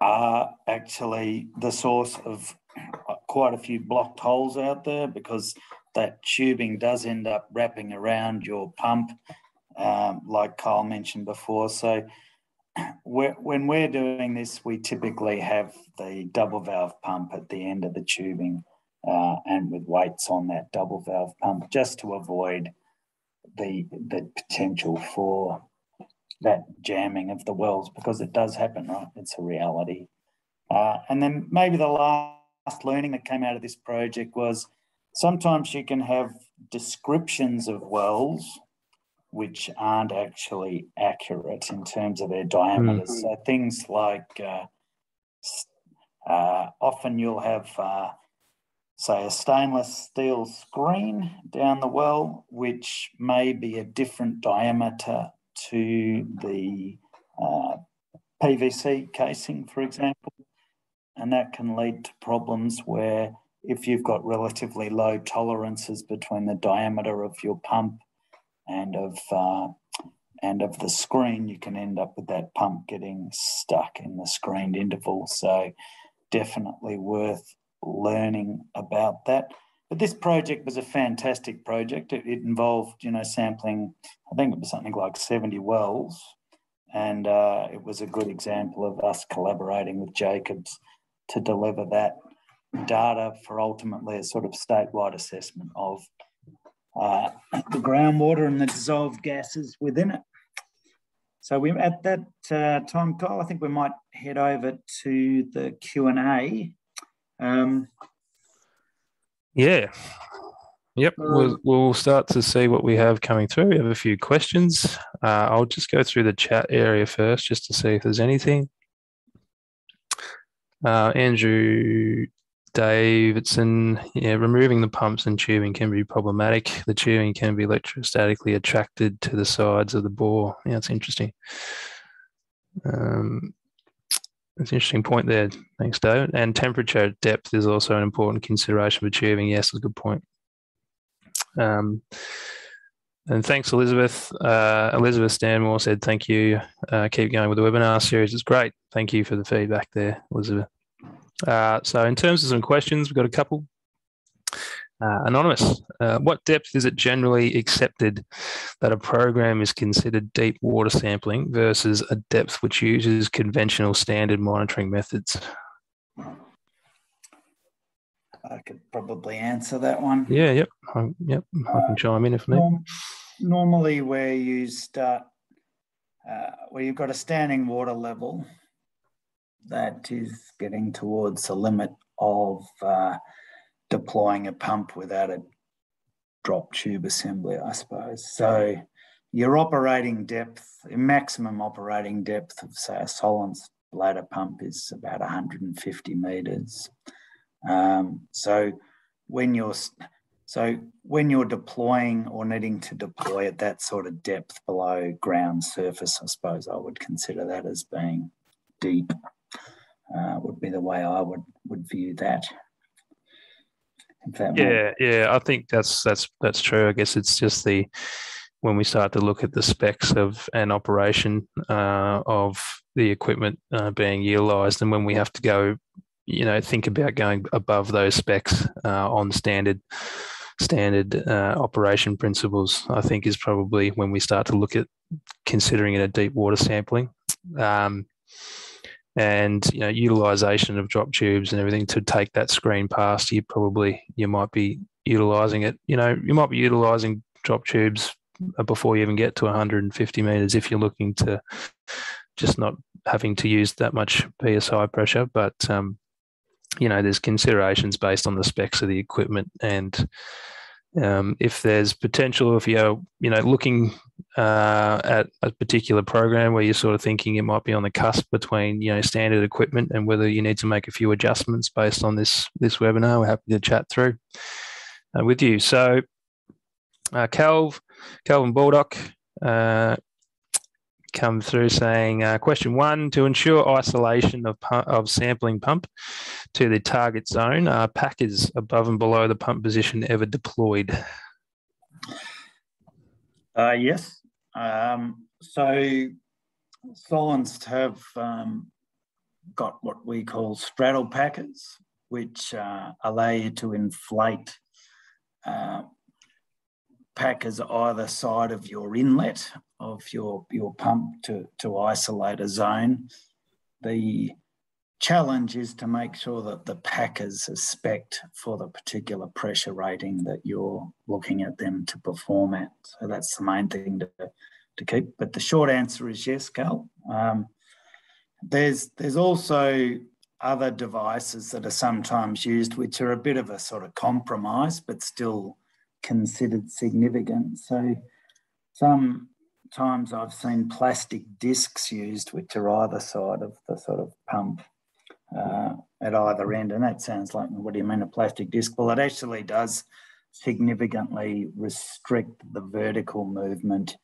are actually the source of quite a few blocked holes out there because that tubing does end up wrapping around your pump, um, like Kyle mentioned before. So we're, when we're doing this, we typically have the double valve pump at the end of the tubing uh, and with weights on that double valve pump just to avoid the, the potential for that jamming of the wells because it does happen, right? It's a reality. Uh, and then maybe the last learning that came out of this project was sometimes you can have descriptions of wells which aren't actually accurate in terms of their diameters. Mm. So things like uh, uh, often you'll have uh, say a stainless steel screen down the well, which may be a different diameter to the uh, PVC casing, for example. And that can lead to problems where if you've got relatively low tolerances between the diameter of your pump and of uh, and of the screen, you can end up with that pump getting stuck in the screened interval. So definitely worth learning about that. But this project was a fantastic project. It, it, involved, you know, sampling, I think it was something like 70 wells. And uh, it was a good example of us collaborating with Jacobs to deliver that data for ultimately a sort of statewide assessment of uh, the groundwater and the dissolved gases within it. So we at that uh, time, Kyle, I think we might head over to the Q and A. Um, yeah. Yep, um, we'll, we'll start to see what we have coming through. We have a few questions. Uh, I'll just go through the chat area first just to see if there's anything. Uh, Andrew Davidson, yeah, removing the pumps and tubing can be problematic. The tubing can be electrostatically attracted to the sides of the bore. Yeah, that's interesting. Um, that's an interesting point there. Thanks, David. And temperature depth is also an important consideration for tubing. Yes, that's a good point. Um, and thanks, Elizabeth. Uh, Elizabeth Stanmore said, thank you. Uh, keep going with the webinar series. It's great. Thank you for the feedback there, Elizabeth. Uh, so in terms of some questions, we've got a couple. Uh, anonymous, uh, what depth is it generally accepted that a program is considered deep water sampling versus a depth which uses conventional standard monitoring methods? I could probably answer that one. Yeah, yep, I, yep. I can chime in if need. Norm, normally, where you start, uh, where you've got a standing water level, that is getting towards the limit of uh, deploying a pump without a drop tube assembly, I suppose. So your operating depth, maximum operating depth of say a Solinst bladder pump is about 150 meters. Um, so when you're so when you're deploying or needing to deploy at that sort of depth below ground surface, I suppose I would consider that as being deep. Uh, would be the way I would would view that. Yeah, yeah, I think that's that's that's true. I guess it's just the when we start to look at the specs of an operation uh, of the equipment uh, being utilised, and when we have to go you know think about going above those specs uh, on standard standard uh, operation principles i think is probably when we start to look at considering it a deep water sampling um, and you know utilization of drop tubes and everything to take that screen past you probably you might be utilizing it. You know you might be utilizing drop tubes before you even get to 150 meters if you're looking to just not having to use that much psi pressure. But um, you know, there's considerations based on the specs of the equipment. And um, if there's potential, if you're, you know, looking uh, at a particular program where you're sort of thinking it might be on the cusp between, you know, standard equipment and whether you need to make a few adjustments based on this this webinar, we're happy to chat through uh, with you. So, uh, Calv, Calvin Baldock, uh, come through saying, uh, question one, to ensure isolation of, of sampling pump to the target zone, are packers above and below the pump position ever deployed? Uh, yes. Um, so Solinst have um, got what we call straddle packers, which uh, allow you to inflate uh, packers either side of your inlet of your, your pump to, to isolate a zone. The challenge is to make sure that the packers are spec for the particular pressure rating that you're looking at them to perform at. So that's the main thing to, to keep. But the short answer is yes, Cal. Um, there's, there's also other devices that are sometimes used, which are a bit of a sort of compromise, but still considered significant. So some times I've seen plastic discs used, which are either side of the sort of pump uh, at either end. And that sounds like, what do you mean a plastic disc? Well, it actually does significantly restrict the vertical movement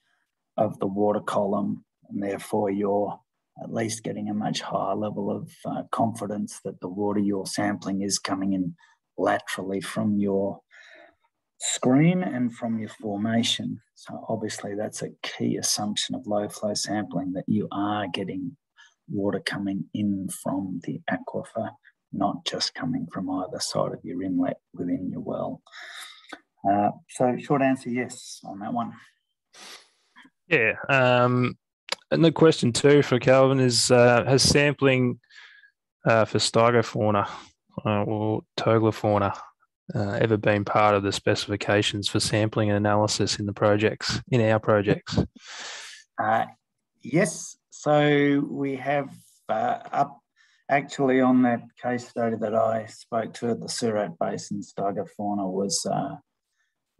of the water column. And therefore, you're at least getting a much higher level of uh, confidence that the water you're sampling is coming in laterally from your screen and from your formation. So obviously that's a key assumption of low flow sampling that you are getting water coming in from the aquifer, not just coming from either side of your inlet within your well. Uh, so short answer, yes, on that one. Yeah. Um, and the question too for Calvin is, uh, has sampling uh, for stygofauna uh, or fauna uh, ever been part of the specifications for sampling and analysis in the projects, in our projects? Uh, yes. So we have uh, up actually on that case study that I spoke to at the Surat Basin, Stygofauna was, uh,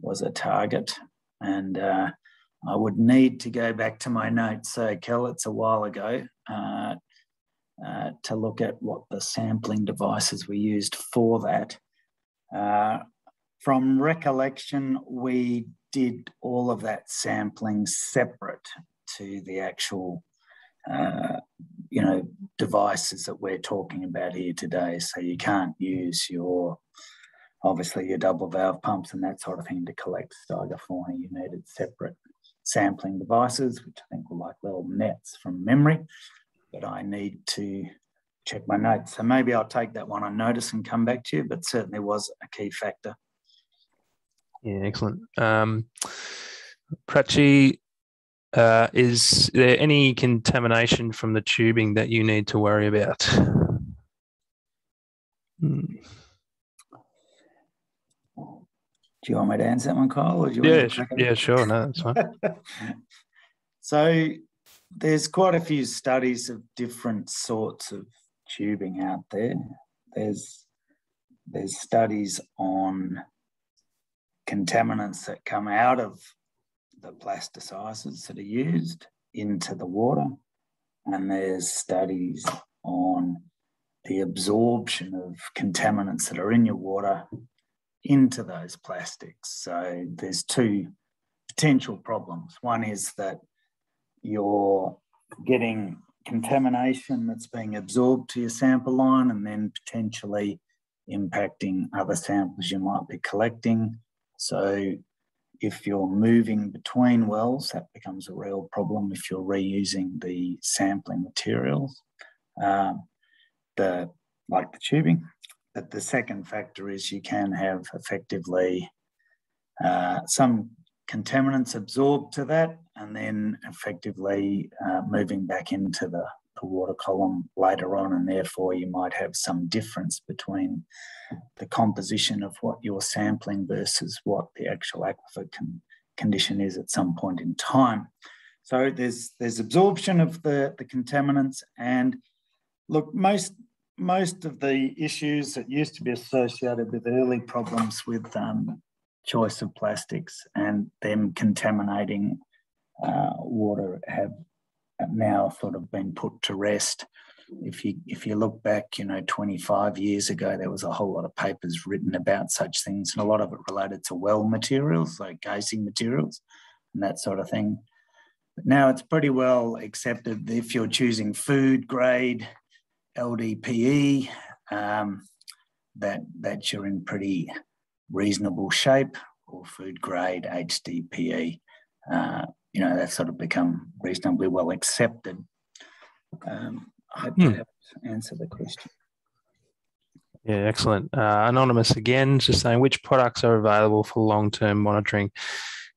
was a target. And uh, I would need to go back to my notes. So, Kel, it's a while ago. Uh, uh, to look at what the sampling devices were used for that. Uh, from recollection, we did all of that sampling separate to the actual, uh, you know, devices that we're talking about here today. So you can't use your, obviously your double valve pumps and that sort of thing to collect fauna. You needed separate sampling devices, which I think were like little nets from memory, but I need to check my notes. So maybe I'll take that one on notice and come back to you, but certainly was a key factor. Yeah, excellent. Um, Prachi, uh, is there any contamination from the tubing that you need to worry about? Hmm. Do you want me to answer that one, Kyle? Or do you yeah, yeah, sure. No, that's fine. so there's quite a few studies of different sorts of tubing out there. There's there's studies on contaminants that come out of the plasticizers that are used into the water. And there's studies on the absorption of contaminants that are in your water into those plastics. So there's two potential problems. One is that you're getting contamination that's being absorbed to your sample line and then potentially impacting other samples you might be collecting. So if you're moving between wells, that becomes a real problem if you're reusing the sampling materials, um, the like the tubing. But the second factor is you can have effectively uh, some contaminants absorbed to that and then effectively uh, moving back into the, water column later on and therefore you might have some difference between the composition of what you're sampling versus what the actual aquifer con condition is at some point in time. So there's there's absorption of the, the contaminants and look, most most of the issues that used to be associated with early problems with um, choice of plastics and them contaminating uh, water have now sort of been put to rest. If you if you look back, you know, 25 years ago, there was a whole lot of papers written about such things, and a lot of it related to well materials, like casing materials, and that sort of thing. But now it's pretty well accepted that if you're choosing food grade LDPE, um, that that you're in pretty reasonable shape or food grade HDPE. Uh, you know, that's sort of become reasonably well accepted. Um, I hope hmm. that answer the question. Yeah, excellent. Uh, Anonymous again, just saying which products are available for long term monitoring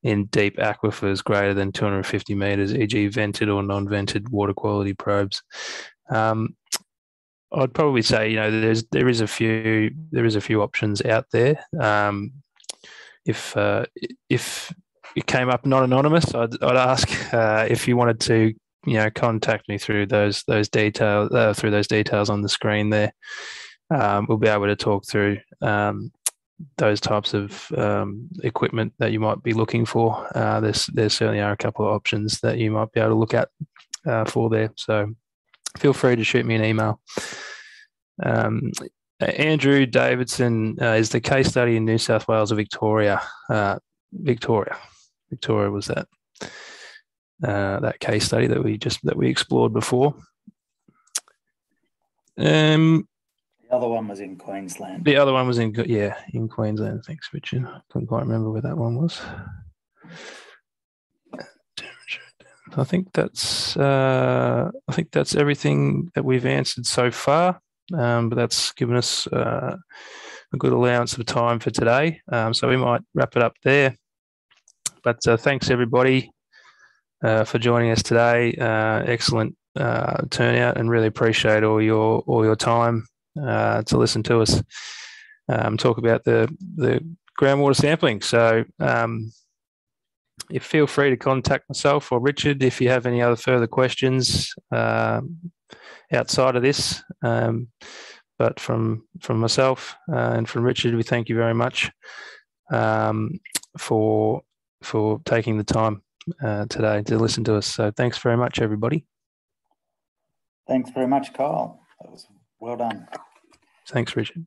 in deep aquifers greater than 250 meters, e.g., vented or non vented water quality probes. Um, I'd probably say you know there's there is a few there is a few options out there. Um, if uh, if came up not anonymous, I'd, I'd ask uh, if you wanted to you know contact me through those those details uh, through those details on the screen there. Um, we'll be able to talk through um, those types of um, equipment that you might be looking for. Uh, there's there certainly are a couple of options that you might be able to look at uh, for there. So feel free to shoot me an email. Um, Andrew Davidson uh, is the case study in New South Wales or Victoria. Uh, Victoria, Victoria was that uh, that case study that we just that we explored before. Um, the other one was in Queensland. The other one was in yeah in Queensland. Thanks, Richard. I couldn't quite remember where that one was. I think that's uh, I think that's everything that we've answered so far. Um, but that's given us uh, a good allowance of time for today. Um, so we might wrap it up there. But uh, thanks everybody uh, for joining us today. Uh, excellent turnout, and really appreciate all your all your time to listen to us um, talk about the the groundwater sampling. So. Um, you feel free to contact myself or Richard if you have any other further questions uh, outside of this. Um, but from from myself uh, and from Richard, we thank you very much um, for for taking the time uh, today to listen to us. So thanks very much, everybody. Thanks very much, Kyle. That was well done. Thanks, Richard.